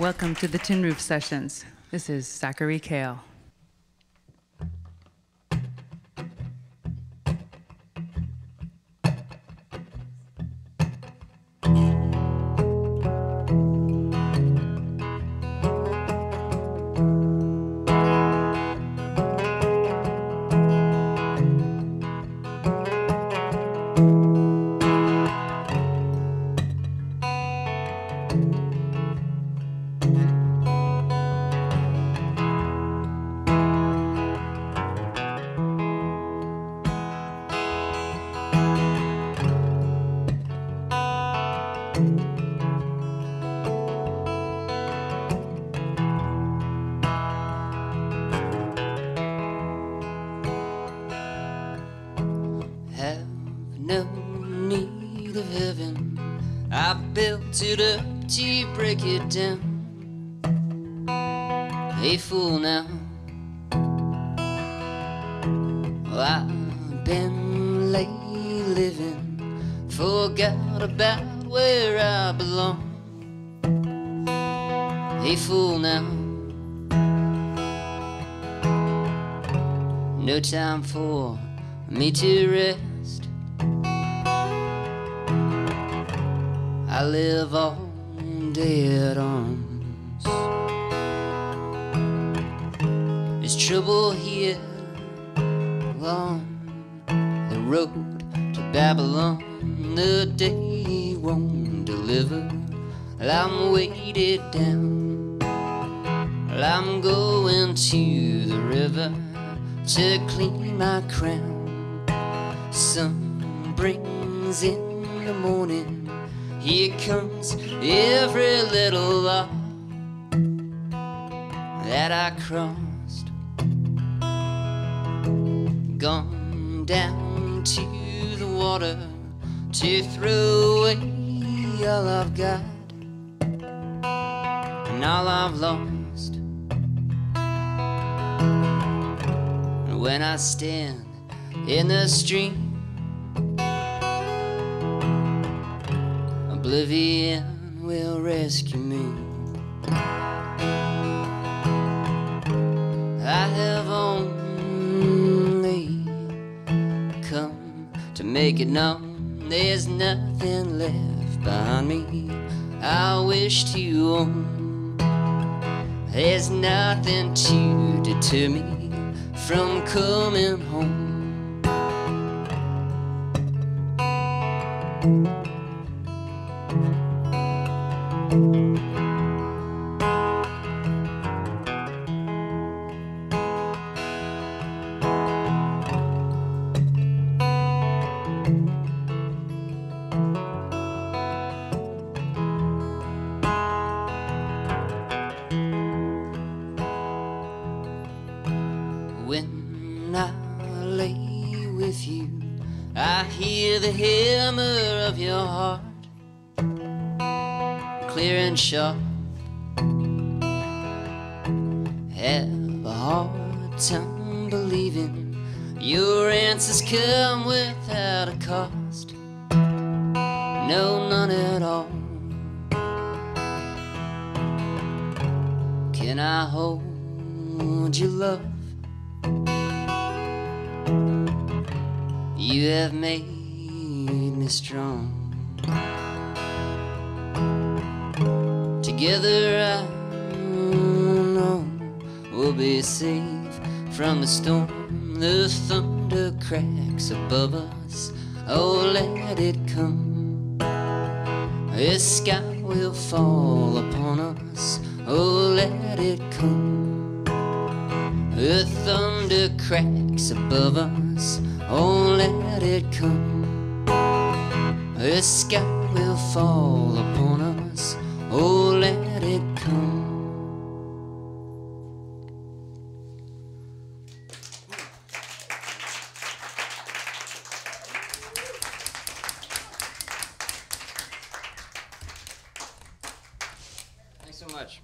Welcome to the Tin Roof Sessions. This is Zachary Cale. No need of heaven. I built it up to break it down. Hey, fool, now. Well, I've been late living, forgot about where I belong. Hey, fool, now. No time for me to rest. I live on dead arms. There's trouble here along the road to Babylon. The day won't deliver. I'm weighted down. I'm going to the river to clean my crown. Sun brings in the morning. Here comes every little law that I crossed. Gone down to the water to throw away all I've got and all I've lost. When I stand in the stream. Oblivion will rescue me. I have only come to make it known there's nothing left behind me. I wish to own. There's nothing to deter me from coming home. When I lay with you, I hear the hammer of your heart, clear and sharp. Have a hard time believing your answers come without a cost. No, none at all. Can I hold your love? You have made me strong. Together, I know we'll be safe from the storm. The thunder cracks above us. Oh, let it come. The sky will fall upon us. Oh, let it come. The thunder cracks above us. Oh, let it come. The sky will fall upon us. Oh, let it come. Thanks so much.